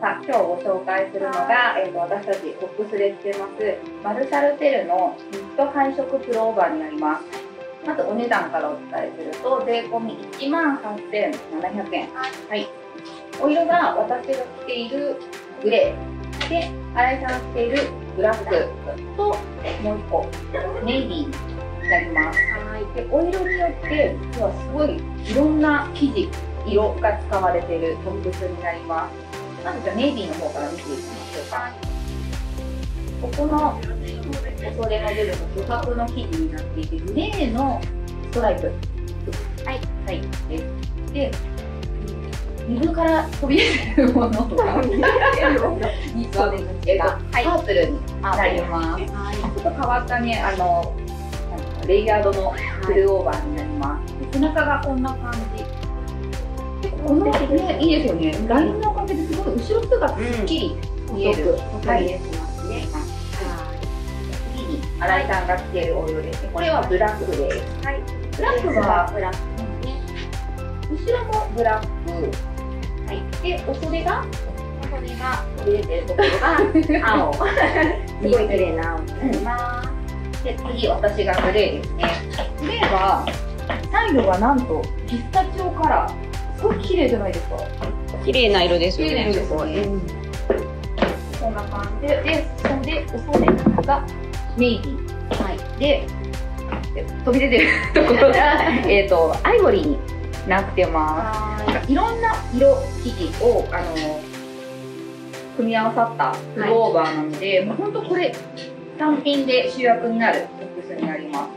さあ今日ご紹介するのが、えー、と私たちトップスで着てますマルシャルテルのニット配色プローバーになります。まずお値段からお伝えすると税込み1万8700円。はい。お色が私が着ているグレー。で新井さんが着ているブラック。ともう一個ネイビーになります。はい。でお色によって実はすごいいろんな生地色が使われているトップスになります。まずじゃあネイビーの方から見ていきましょうか。ここのお袖の部分の余白の生地になっていて、グレーのストライプ。はい。はい。です。で、右から飛び出るものとか、ニットで口がパープルになります。はい、ちょっと変わったね、あの、レイヤードのフルオーバーになります。背中がこんな感じ。このね、いいですよね。ラインのおかげですごい後ろ姿すっきり見える。はい。ますね。次に新井さんが着ているお色です。これはブラックです。はい。ブラックは？ブラックね。後ろもブラック。はい。で、お袖がお袖が飛び出てるところが青。すごい綺麗な青になります。で、次私がグレーですね。グレーはサイドがなんとピスタチオカラー。すごい綺麗じゃないですか。綺麗な色ですよね。すごい。こんな感じで、で、そんで、お袖がネイビー。はい。で、飛び出てるところが、えっと、アイボリーになってます。いろんな色、生地を、あの、組み合わさったプローバーなので、はい、もう本当これ、単品で主役になるトップスになります。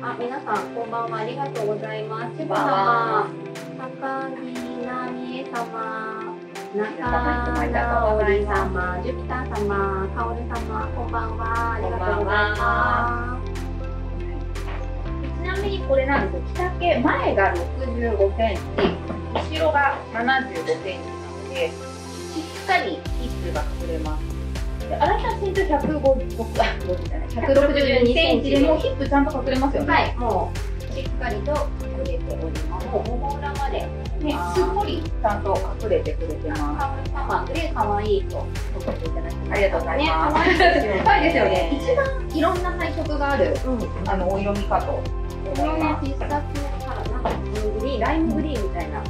あ、皆さん、こんばんは。ありがとうございます。千葉様。高見様、様、ジュピター様、かおる様、こんばんは。ありがとうございます。ちなみにこれなんですよ。着丈前が65センチ、後ろが75センチなので、しっかりヒップが隠れます。で、新た身長162センチでもヒップちゃんと隠れますよね。はい、もうしっかりと隠れております。もうもも裏まで、ね、ちゃんと隠れてくれてます。様、グレー可愛いと思ってい。ただきまありがとうござい。ます。ね、可愛いですよね。一番いろんな配色がある、うん、あのお色味かとこのね、ピスタチオからなんかグリーン、ライムグリーンみたいなグ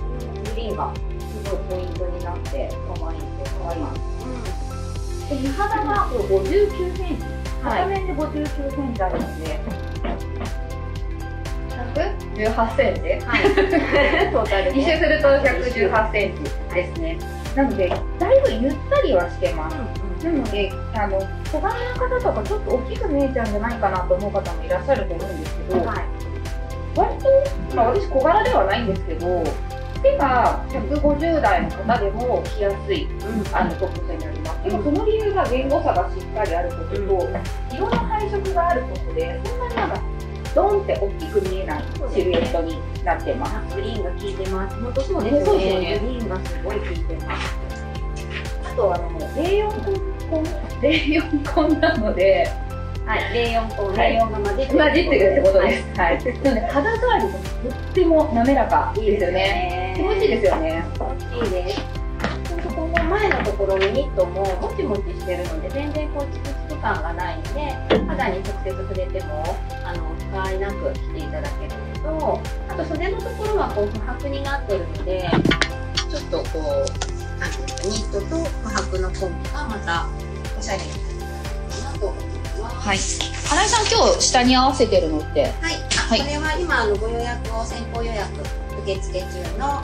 リーンがすごい。ポイントになって可愛いと思います。うん、で、身肌が59センチ、片面で59センチあるので、118センチ、はい、トータル、ね、一周すると118センチですね、なのでだいぶゆったりはしてます、うんうん、なのであの小柄な方とかちょっと大きく見えちゃうんじゃないかなと思う方もいらっしゃると思うんですけど、はい、割と、まあ、私小柄ではないんですけど手が150代の方でも着やすい、うん、あのトップスになります。でもその理由が言語差がしっかりあることと、いろんな配色があることで、そんなになんかドンって大きく見えないシルエットになってます。グリーンが効いてます。本当そうですね。そうですね。グリーンがすごい効いてます。あとあのレーヨンコンレーヨンコンなので。はい、レーヨンコン、レーヨンが混じって混じってるってことです。はい。なので肌触りもとっても滑らかですよね。気持ちいいですよね。気持ちいいです。この前のところにニットももちもちしてるので全然こうチクチク感がないので肌に直接触れてもあの不快なく着ていただけるのとあと袖のところはこう不白になってるのでちょっとこうなんていうかニットと不白のコンビがまたおしゃれになるかなと思います。はい。新井さん今日下に合わせてるのって？はい。はい、これは今あのご予約を先行予約受付中の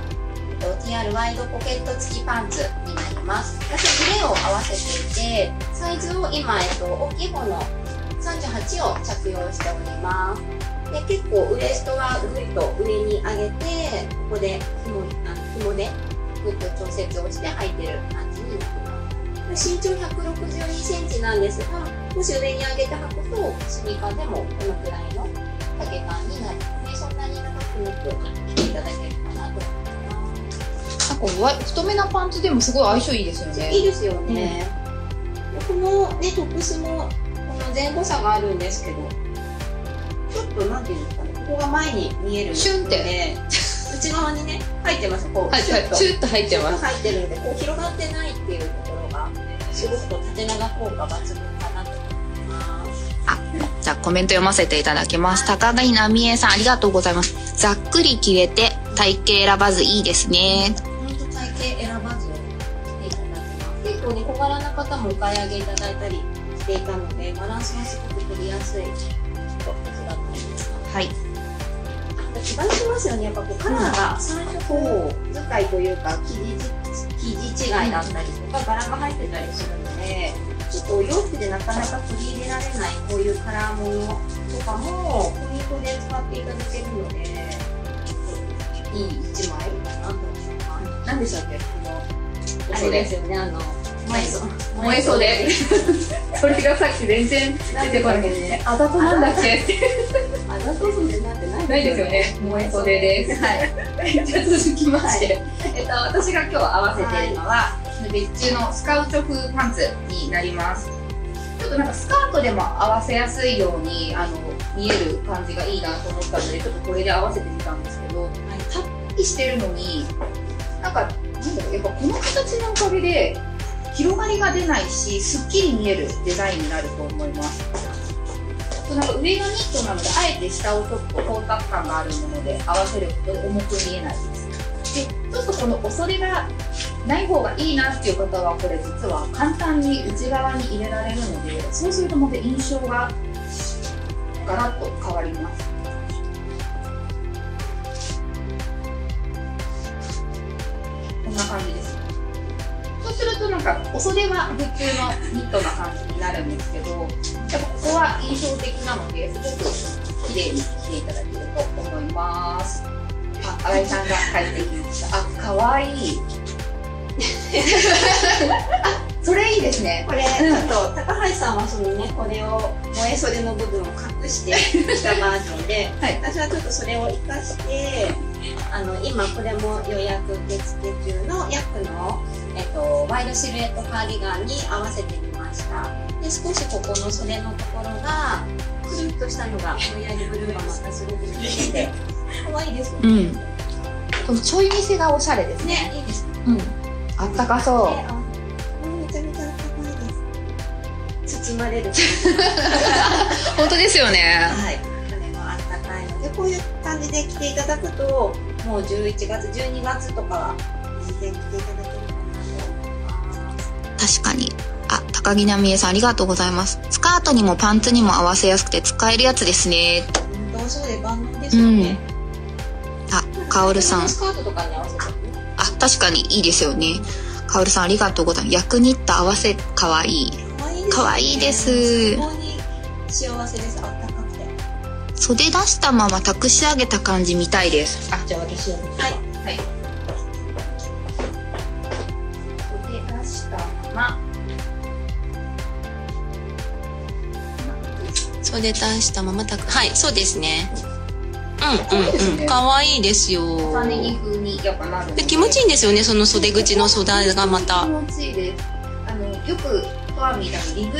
TR ワイドポケット付きパンツになります。私グレーを合わせていて、サイズを今、えっと、大きい方の38を着用しております。で結構ウエストはぐりと上に上げて、ここで紐あの紐でぐっと調節をして履いてる感じになってます。身長162センチなんですが、もし上に上げて履くと、スニーカーでもこのくらいの丈感になるので、そんなに長くなく着ていただけるかなと思います。なんか太めなパンツでもすごい相性いいですよね。いいですよね。うん、このねトップスも前後差があるんですけど、ちょっとなんていうんですかね、ここが前に見えるシュンって。内側にね入ってますこう、はい、シュッとシュッと入ってます。入ってるのでこう広がってないっていうところがすごく縦長効果抜群かなと思いますじゃあコメント読ませていただきます。高木奈美恵さんありがとうございます。ざっくり切れて体型選ばずいいですね。本当体型選ばず結構ね小柄な方もお買い上げいただいたりしていたのでバランスがすごく取りやすいと思い。ますはい。違いしますよね。やっぱこうカラーが3色使いというか生地生地違いだったりとか柄が入ってたりするのでちょっとお洋服でなかなか取り入れられないこういうカラーものとかもポイントで使っていただけるのでいい一枚だなと思います。何でしたっけ？このあれですよねあの燃えそう燃え袖それがさっき全然出てこなくて。ね。あざとなんだっけ？ってあざとそうなってない。ないですよね。燃え袖です。はい。じゃあ続きまして、えっと私が今日合わせているのは、別注のスカウト風パンツになります。ちょっとなんかスカートでも合わせやすいようにあの見える感じがいいなと思ったのでちょっとこれで合わせてみたんですけどたっぷりしてるのになんかなんだろうやっぱこの形のおかげで広がりが出ないしすっきり見えるデザインになると思います。なんか上がニットなのであえて下をちょっと光沢感があるもので合わせると重く見えない。ですでちょっとこのお袖がない方がいいなっていう方はこれ実は簡単に内側に入れられるのでそうするとまた印象がガラッと変わります。こんな感じです。するとなんかお袖は普通のニットな感じになるんですけどやっぱここは印象的なのですごく綺麗にしていただけると思います。あ、新井さんが帰ってきました。あ、かわい。い あ、それいいですね。これちょっと高橋さんはそのねこれを燃え袖の部分を隠してしたバージョンで、はい。私はちょっとそれを生かしてあの今これも予約受付中のヤックの、えっと、ワイドシルエットカーディガンに合わせてみました。で少しここの袖のところがくるっとしたのがロイヤルブルーがまたすごく似てて可愛いですよね、うん。ちょい見せがおしゃれですね。ねいいです。ねうん。あったかそであめちゃめちゃ可愛いです。包まれる。本当ですよね。はい、これもあったかいのでこういう感じで着ていただくともう11月12月とかは全然着ていただ確かに。あ、高木奈美恵さんありがとうございます。スカートにもパンツにも合わせやすくて使えるやつですね。本当そうで万能ですよね、あ、かおるさん。スカートとかに合わせてあ、確かにいいですよね。かおるさんありがとうございます。役ニット合わせかわいい。可愛いいです最高に幸せですあったかくて袖出したまま託し上げた感じみたいです。あ、じゃあ私は。はいはい袖出したままたく、はい、そうですね。そうんうんうん。かわいいですよ。で気持ちいいんですよね、その袖口の袖がまた気。持ちいいですあのよくトアミーだのリブ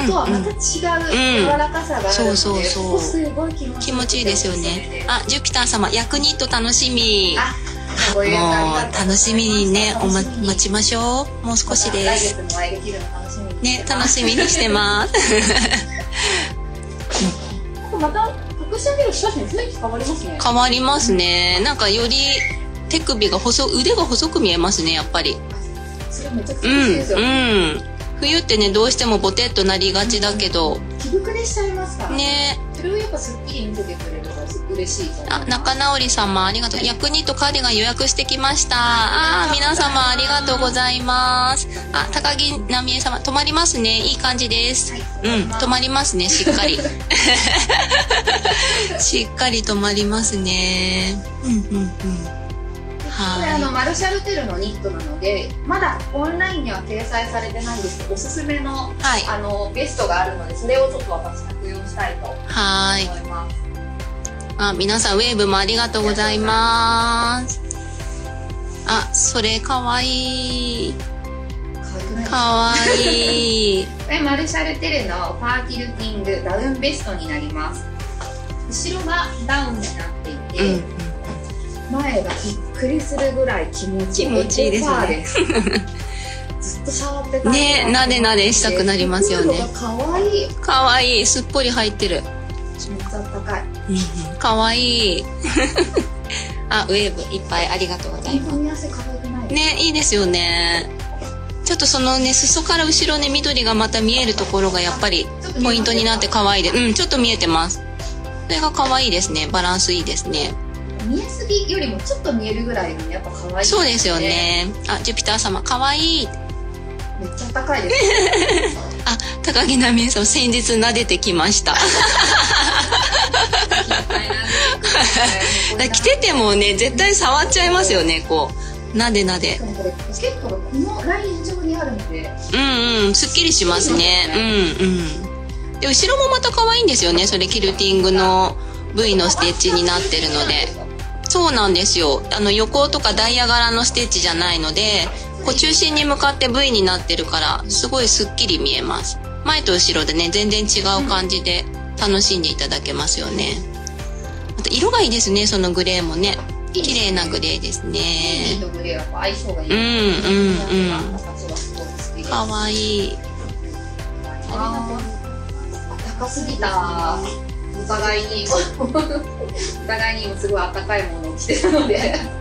うんとはまた違う柔らかさがあるので、そうそうそうここすごい気持ちいい気持ちいいですよね。あ、ジュピター様、役ニット楽しみ。もう楽しみにね、おま待ちましょう。もう少しで来す。ね、楽しみにしてます。また隠し上げると確かに雰囲気変わりますね変わりますね。なんかより手首が細、腕が細く見えますね、やっぱり。それめちゃくちゃうん、嬉しいですよ、うん。冬ってね、どうしてもボテッとなりがちだけど、着膨れしちゃいますからね。それをやっぱすっきり見せてくれるから嬉しいあ仲直り様ありがとう。役にとカーディガン予約してきました。あー、皆様ありがとうございます。あ、高木奈美恵様、止まりますね。いい感じです。はいうん、止まりますね、しっかり。しっかり止まりますね。うん、うん、うん。これあのはマルシャルテルのニットなのでまだオンラインには掲載されてないんですけどおすすめのい。はい。あのベストがあるのでそれをちょっと私着用したいと思いはい。ますあ、皆さんウェーブもありがとうございます。あ、それかわいい。かわいい。これマルシャルテルのパーティルティングダウンベストになります後ろがダウンになっていて、うん。前がびっくりするぐらい気持ちいい。ですねずっと触ってたいねなでなでしたくなりますよねかわいい。めっかわいい。すっぽり入ってる。ちゃ高い。かわいい。あ、ウェーブいっぱいありがとうございます。ね、いいですよね。ちょっとそのね、裾から後ろね、緑がまた見えるところがやっぱりポイントになって可愛いで。うん、ちょっと見えてます。それが可愛いですね。バランスいいですね。見えすぎよりもちょっと見えるぐらいのやっぱ可愛い、そうですよ。ね。あ、ジュピター様、可愛い。めっちゃ高いです。あ、高木奈美恵さん、先日撫でてきました。着ててもね、絶対触っちゃいますよね、こう。なでなでし。かもこのライン上にあるので、うんうん、すっきりしますね。うんうん。で、後ろもまた可愛いんですよね。それキルティングの V のステッチになってるので。そうなんですよ。あの、横とかダイヤ柄のステッチじゃないので、こう中心に向かって V になってるから、すごいスッキリ見えます。前と後ろでね、全然違う感じで楽しんでいただけますよね。あと、色がいいですね、そのグレーもね。綺麗なグレーですねグレーはやっぱ相性がいい。うんうんうん。かわいい。あー高すぎた。お互いに、お互いにもすごい暖かいものを着てるので。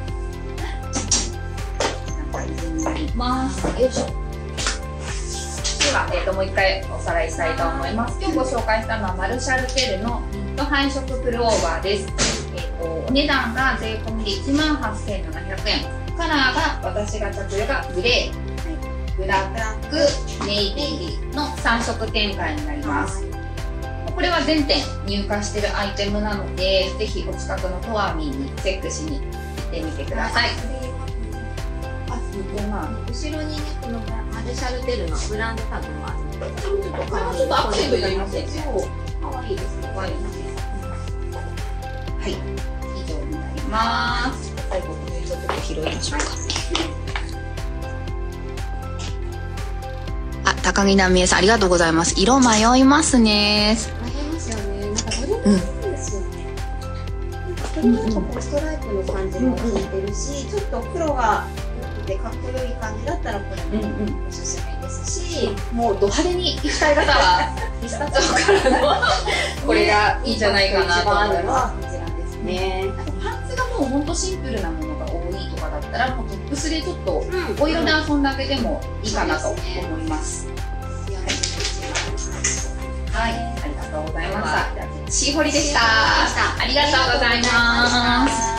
ます。よいしょ。では、えっ、と、もう一回おさらいしたいと思います。今日ご紹介したのはマルシャルテルのニット配色プルオーバーです。えっ、と、お値段が税込みで1万8700円。カラーが私が着用がグレー、ブラック、ネイビーの3色展開になります。これは全店入荷してるアイテムなので、ぜひお近くのトアミーにチェックしに行ってみてください。あ、でまあ、後ろにね、このマルシャルテルのブランドタグもあるので、これもちょっとこれもちょっとアクセントになりますね。可愛いですね。可愛いですね。はい、以上になります。最後、ちょっと拾いましょうか。あ、高木奈美恵さん、ありがとうございます。色迷いますね。ですよね。なんかこれもなんかこうストライプの感じも効いてるし、ちょっと黒が多くてかっこよい感じだったらこれもおすすめですし、もうド派手に行きたい方は、ピスタチオからのこれがいいんじゃないかなと思いま一番あるのはこちらですす。ね。あとパンツがもうほんとシンプルなものが多いとかだったら、もうトップスでちょっとうんお色で遊んだだけでもいいかなと思います。はい、ありがとうございました。シーホリでした。ありがとうございます。